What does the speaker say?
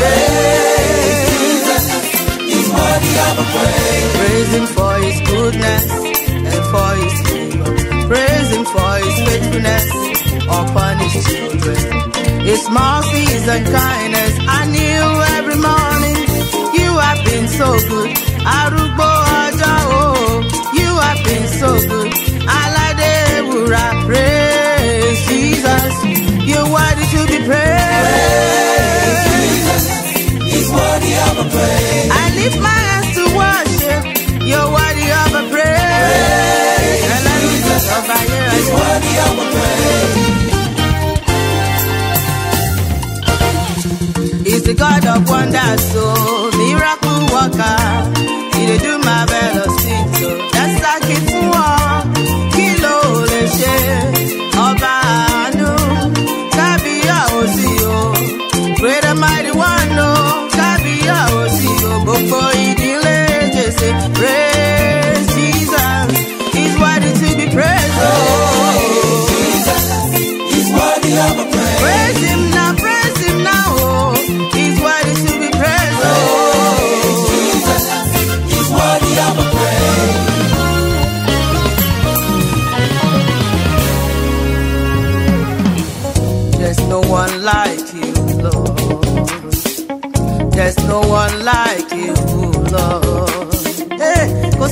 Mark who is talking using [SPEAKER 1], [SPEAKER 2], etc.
[SPEAKER 1] praise.
[SPEAKER 2] He's worthy of a praise.
[SPEAKER 1] Praise him for his goodness and for his favor. Praise him for his faithfulness upon his children. His mercies and kindness are new every morning. You have been so good. Arugbo ọjọ́ o. You have been so good. Aládé ewúra praise God of wonders, so miracle worker. There's no one like you, Lord. Hey, kò